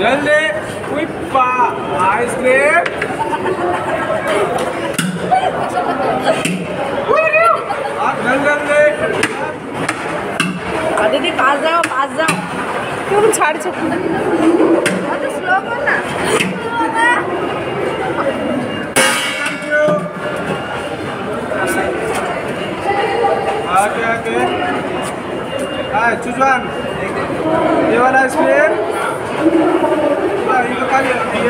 जल्दी उप्पा आइसक्रीम जल्दी जल्दी। पास जाओ पास जाओ। क्यों छाड़ छो स्लो करना आगे आगे। हाँ चूज़ वन ये वाला आइसक्रीम